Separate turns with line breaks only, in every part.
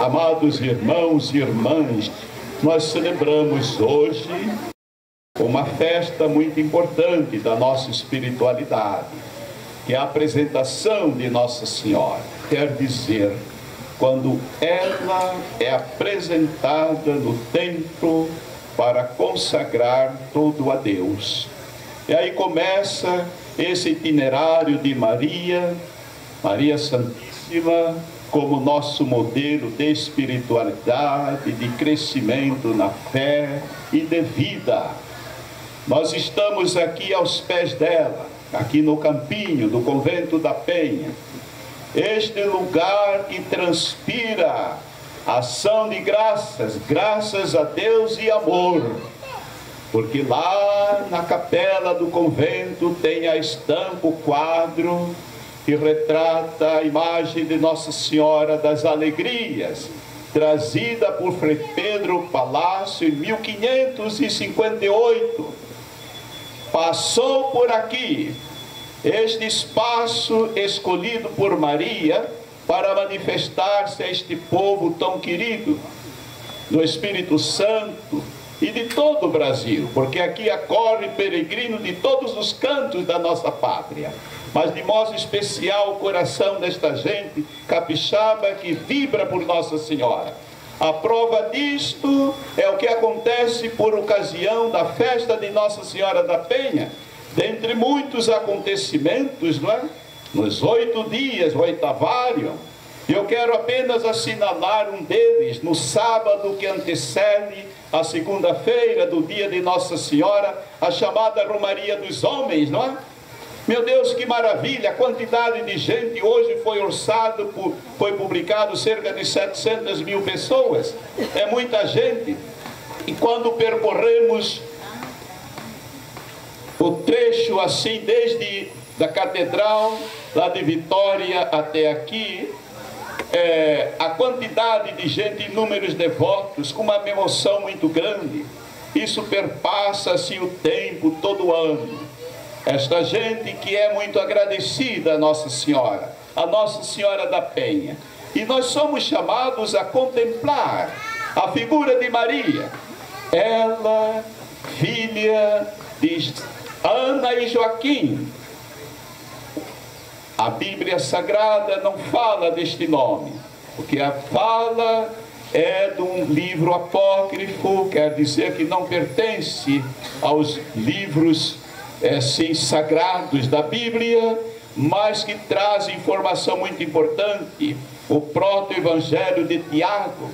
Amados irmãos e irmãs, nós celebramos hoje uma festa muito importante da nossa espiritualidade, que é a apresentação de Nossa Senhora. Quer dizer, quando ela é apresentada no templo para consagrar tudo a Deus. E aí começa esse itinerário de Maria, Maria Santíssima, como nosso modelo de espiritualidade, de crescimento na fé e de vida. Nós estamos aqui aos pés dela, aqui no campinho do convento da Penha. Este lugar que transpira ação de graças, graças a Deus e amor. Porque lá na capela do convento tem a estampa, o quadro que retrata a imagem de Nossa Senhora das Alegrias, trazida por Frei Pedro Palácio em 1558. Passou por aqui este espaço escolhido por Maria para manifestar-se a este povo tão querido, no Espírito Santo e de todo o Brasil, porque aqui acorre peregrino de todos os cantos da nossa pátria mas de modo especial o coração desta gente capixaba que vibra por Nossa Senhora. A prova disto é o que acontece por ocasião da festa de Nossa Senhora da Penha, dentre muitos acontecimentos, não é? Nos oito dias, o oitavário, eu quero apenas assinalar um deles, no sábado que antecede a segunda-feira do dia de Nossa Senhora, a chamada Romaria dos Homens, não é? Meu Deus, que maravilha! A quantidade de gente hoje foi orçado, foi publicado cerca de 700 mil pessoas. É muita gente. E quando percorremos o trecho assim, desde da catedral, lá de Vitória até aqui, é, a quantidade de gente, números devotos, com uma emoção muito grande. Isso perpassa assim o tempo, todo ano. Esta gente que é muito agradecida a Nossa Senhora, a Nossa Senhora da Penha. E nós somos chamados a contemplar a figura de Maria. Ela, filha de Ana e Joaquim. A Bíblia Sagrada não fala deste nome, porque a fala é de um livro apócrifo, quer dizer que não pertence aos livros é, sim, sagrados da Bíblia, mas que traz informação muito importante. O proto-evangelho de Tiago,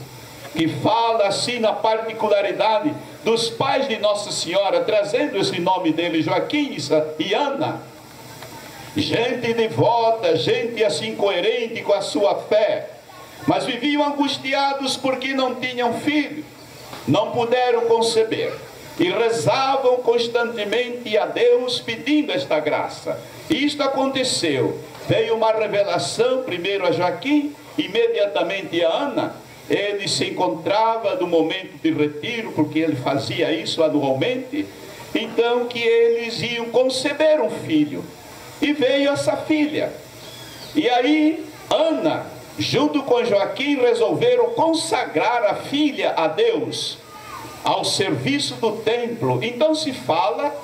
que fala assim na particularidade dos pais de Nossa Senhora, trazendo esse nome dele, Joaquim e Ana. Gente devota, gente assim coerente com a sua fé, mas viviam angustiados porque não tinham filho, não puderam conceber e rezavam constantemente a Deus pedindo esta graça. Isto aconteceu. Veio uma revelação primeiro a Joaquim, imediatamente a Ana. Ele se encontrava no momento de retiro, porque ele fazia isso anualmente. Então que eles iam conceber um filho. E veio essa filha. E aí Ana, junto com Joaquim, resolveram consagrar a filha a Deus ao serviço do templo. Então se fala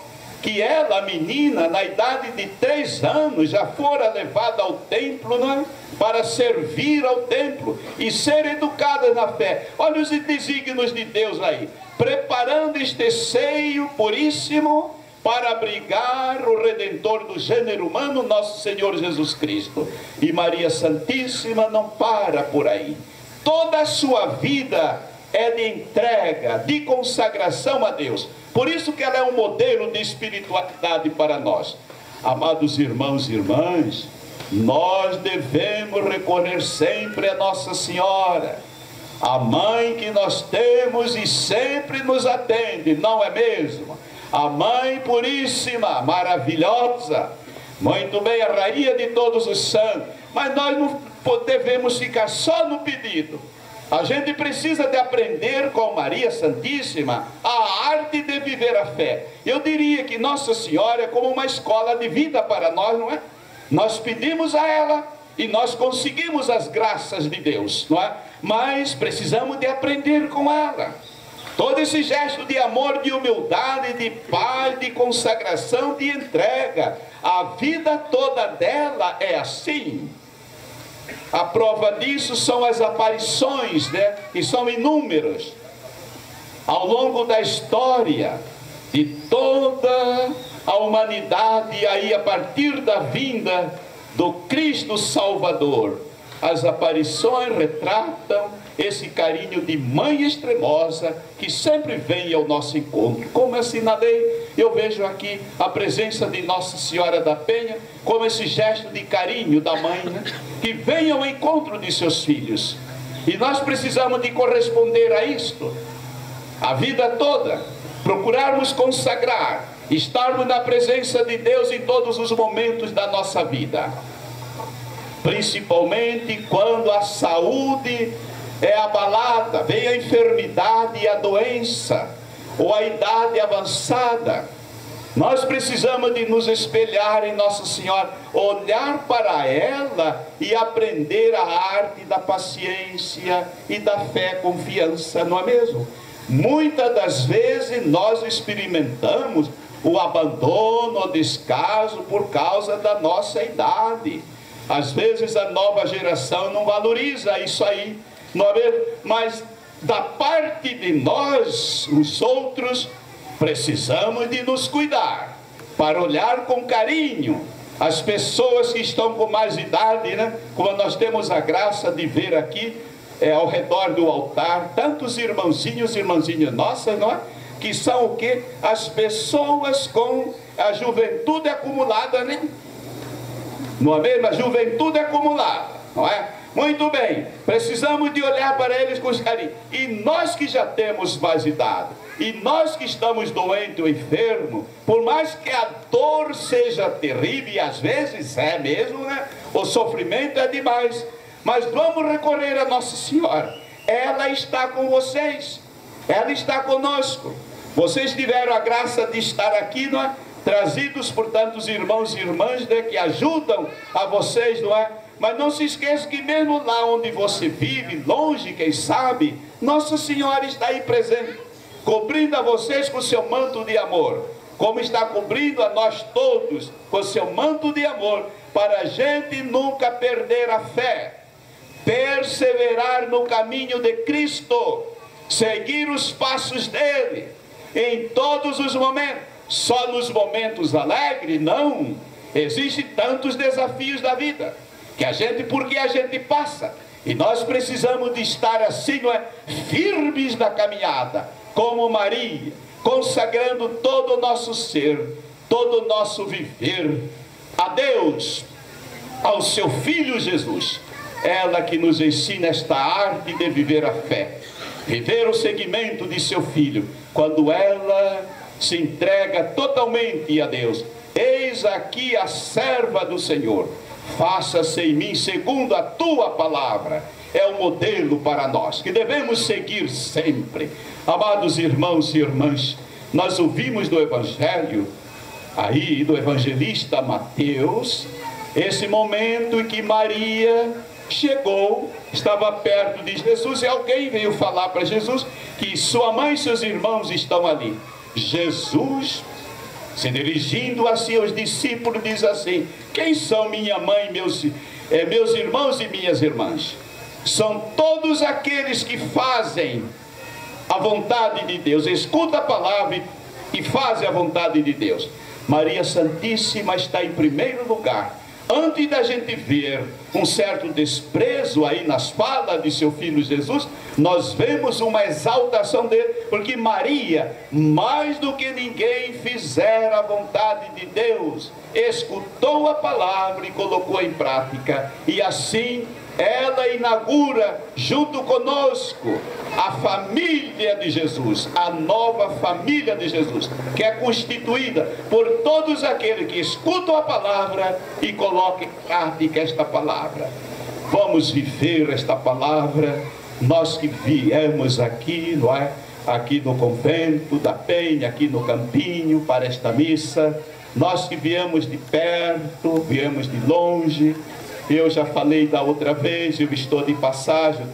que ela, menina, na idade de três anos, já fora levada ao templo é? para servir ao templo e ser educada na fé. Olha os desígnios de Deus aí, preparando este seio puríssimo para abrigar o Redentor do gênero humano, nosso Senhor Jesus Cristo. E Maria Santíssima não para por aí. Toda a sua vida é de entrega, de consagração a Deus. Por isso que ela é um modelo de espiritualidade para nós. Amados irmãos e irmãs, nós devemos recorrer sempre a Nossa Senhora, a mãe que nós temos e sempre nos atende, não é mesmo? A mãe puríssima, maravilhosa, muito bem, a rainha de todos os santos, mas nós não devemos ficar só no pedido a gente precisa de aprender com Maria Santíssima a arte de viver a fé. Eu diria que Nossa Senhora é como uma escola de vida para nós, não é? Nós pedimos a ela e nós conseguimos as graças de Deus, não é? Mas precisamos de aprender com ela. Todo esse gesto de amor, de humildade, de paz, de consagração, de entrega, a vida toda dela é assim. A prova disso são as aparições, né? que são inúmeras, ao longo da história de toda a humanidade, e aí a partir da vinda do Cristo Salvador. As aparições retratam esse carinho de mãe extremosa que sempre vem ao nosso encontro. Como assinalei, eu vejo aqui a presença de Nossa Senhora da Penha, como esse gesto de carinho da mãe, né? que vem ao encontro de seus filhos. E nós precisamos de corresponder a isto, a vida toda, procurarmos consagrar, estarmos na presença de Deus em todos os momentos da nossa vida principalmente quando a saúde é abalada, vem a enfermidade e a doença, ou a idade avançada. Nós precisamos de nos espelhar em Nossa Senhora, olhar para ela e aprender a arte da paciência e da fé, confiança, não é mesmo? Muitas das vezes nós experimentamos o abandono, o descaso por causa da nossa idade. Às vezes a nova geração não valoriza isso aí, não é? mas da parte de nós, os outros, precisamos de nos cuidar, para olhar com carinho as pessoas que estão com mais idade, né? como nós temos a graça de ver aqui, é, ao redor do altar, tantos irmãozinhos irmãzinhas nossas, não é? Que são o que? As pessoas com a juventude acumulada, né? Não é mesmo? A juventude acumulada, não é? Muito bem, precisamos de olhar para eles com carinho. E nós que já temos mais idade, e nós que estamos doentes ou enfermos, por mais que a dor seja terrível, e às vezes é mesmo, né? O sofrimento é demais. Mas vamos recorrer a Nossa Senhora. Ela está com vocês. Ela está conosco. Vocês tiveram a graça de estar aqui, não é? trazidos por tantos irmãos e irmãs né, que ajudam a vocês, não é? Mas não se esqueça que mesmo lá onde você vive, longe, quem sabe, Nossa Senhora está aí presente, cobrindo a vocês com seu manto de amor, como está cobrindo a nós todos com seu manto de amor, para a gente nunca perder a fé, perseverar no caminho de Cristo, seguir os passos dele em todos os momentos só nos momentos alegres, não. Existem tantos desafios da vida que a gente, porque a gente passa, e nós precisamos de estar assim, não é? Firmes na caminhada, como Maria, consagrando todo o nosso ser, todo o nosso viver a Deus, ao seu Filho Jesus. Ela que nos ensina esta arte de viver a fé, viver o seguimento de seu Filho, quando ela se entrega totalmente a Deus. Eis aqui a serva do Senhor, faça-se em mim segundo a tua palavra. É o modelo para nós, que devemos seguir sempre. Amados irmãos e irmãs, nós ouvimos do Evangelho, aí do evangelista Mateus, esse momento em que Maria chegou, estava perto de Jesus e alguém veio falar para Jesus que sua mãe e seus irmãos estão ali. Jesus, se dirigindo a seus discípulos, diz assim: Quem são minha mãe, meus, é, meus irmãos e minhas irmãs? São todos aqueles que fazem a vontade de Deus, escuta a palavra e fazem a vontade de Deus. Maria Santíssima está em primeiro lugar antes da gente ver um certo desprezo aí nas falas de seu filho Jesus, nós vemos uma exaltação dele, porque Maria, mais do que ninguém, fizera a vontade de Deus, escutou a palavra e colocou em prática, e assim ela inaugura junto conosco a família de Jesus, a nova família de Jesus, que é constituída por todos aqueles que escutam a palavra e colocam em prática esta palavra. Vamos viver esta palavra, nós que viemos aqui, não é? Aqui no convento da Penha, aqui no Campinho, para esta missa, nós que viemos de perto, viemos de longe, Eu já falei da outra vez, eu estou de passagem,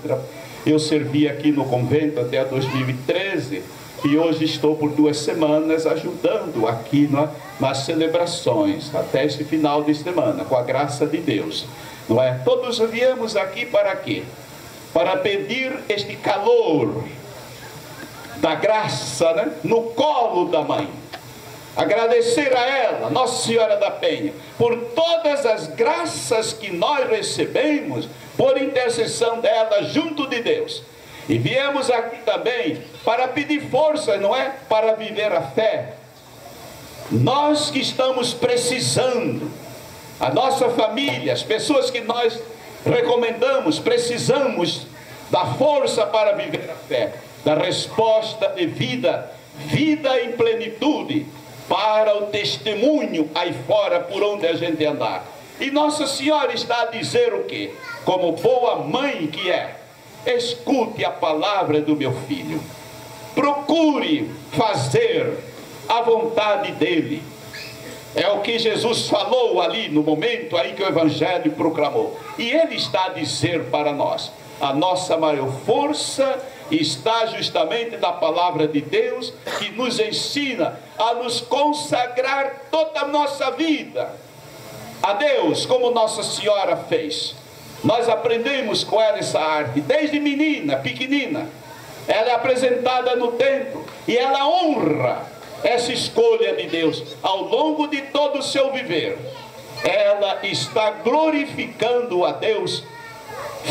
eu servi aqui no convento até 2013 e hoje estou por duas semanas ajudando aqui na, nas celebrações, até esse final de semana, com a graça de Deus. Não é? Todos viemos aqui para quê? Para pedir este calor da graça né? no colo da mãe. Agradecer a ela, Nossa Senhora da Penha, por todas as graças que nós recebemos por intercessão dela junto de Deus. E viemos aqui também para pedir força, não é? Para viver a fé. Nós que estamos precisando, a nossa família, as pessoas que nós recomendamos, precisamos da força para viver a fé, da resposta de vida, vida em plenitude, para o testemunho aí fora por onde a gente andar. E Nossa Senhora está a dizer o quê? Como boa mãe que é, escute a palavra do meu filho. Procure fazer a vontade dele. É o que Jesus falou ali no momento aí que o Evangelho proclamou. E ele está a dizer para nós: a nossa maior força está justamente na palavra de Deus, que nos ensina a nos consagrar toda a nossa vida a Deus, como Nossa Senhora fez. Nós aprendemos com ela essa arte, desde menina, pequenina. Ela é apresentada no templo e ela honra essa escolha de Deus ao longo de todo o seu viver. Ela está glorificando a Deus,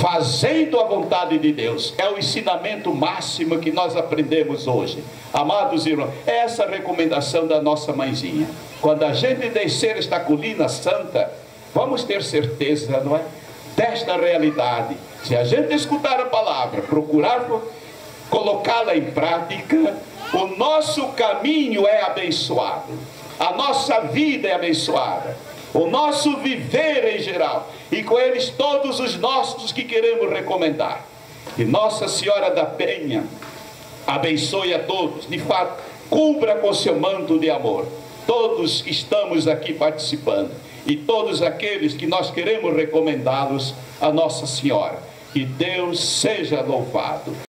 fazendo a vontade de Deus. É o ensinamento máximo que nós aprendemos hoje. Amados irmãos, é essa recomendação da nossa mãezinha. Quando a gente descer esta colina santa, vamos ter certeza, não é? desta realidade. Se a gente escutar a palavra, procurar colocá-la em prática, o nosso caminho é abençoado, a nossa vida é abençoada, o nosso viver em geral, e com eles todos os nossos que queremos recomendar. Que Nossa Senhora da Penha abençoe a todos, de fato, cubra com seu manto de amor todos que estamos aqui participando e todos aqueles que nós queremos recomendá-los a Nossa Senhora. Que Deus seja louvado.